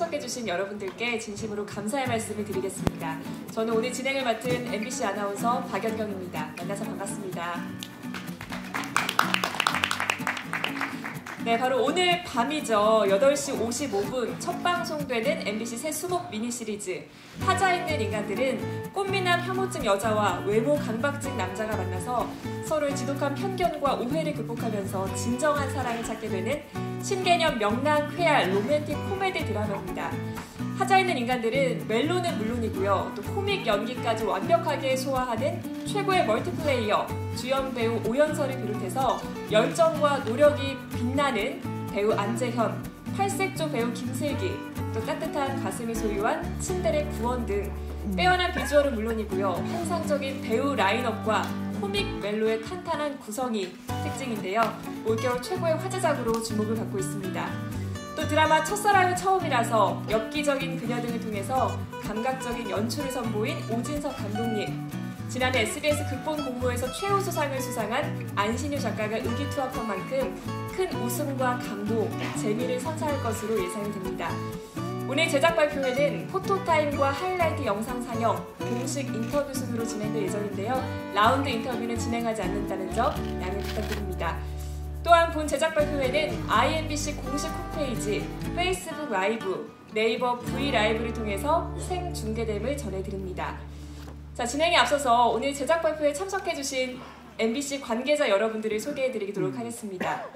참석해주신 여러분들께 진심으로 감사의 말씀을 드리겠습니다. 저는 오늘 진행을 맡은 MBC 아나운서 박연경입니다. 만나서 반갑습니다. 네, 바로 오늘 밤이죠. 8시 55분 첫 방송되는 MBC 새 수목 미니 시리즈 타자 있는 인간들은 꽃미남 혐오증 여자와 외모 강박증 남자가 만나서 서로의 지독한 편견과 오해를 극복하면서 진정한 사랑을 찾게 되는 신개념 명랑 쾌활 로맨틱 코미디 드라마입니다. 하자 있는 인간들은 멜로는 물론이고요. 또 코믹 연기까지 완벽하게 소화하는 최고의 멀티플레이어 주연 배우 오연서를 비롯해서 열정과 노력이 빛나는 배우 안재현, 팔색조 배우 김슬기, 또 따뜻한 가슴을 소유한 츤데레 구원 등 빼어난 비주얼은 물론이고요. 환상적인 배우 라인업과 코믹 멜로의 탄탄한 구성이 특징인데요. 올겨울 최고의 화제작으로 주목을 받고 있습니다. 또 드라마 첫사랑은 처음이라서 엽기적인 그녀 등을 통해서 감각적인 연출을 선보인 오진석 감독님. 지난해 SBS 극본 공모에서 최우수상을 수상한 안신유 작가가 의기투합한 만큼 큰 웃음과 감동, 재미를 선사할 것으로 예상이 됩니다. 오늘 제작 발표회는 포토타임과 하이라이트 영상 상영, 공식 인터뷰 순으로 진행될 예정인데요. 라운드 인터뷰는 진행하지 않는다는 점 양해 부탁드립니다. 또한 본 제작 발표회는 IMBC 공식 홈페이지, 페이스북 라이브, 네이버 V 라이브를 통해서 생중계됨을 전해드립니다. 자, 진행에 앞서서 오늘 제작 발표에 참석해주신 MBC 관계자 여러분들을 소개해드리도록 하겠습니다.